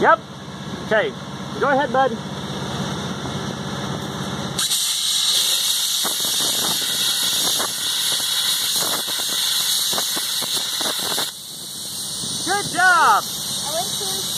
Yep. Okay. Go ahead, bud. Good job. I went too.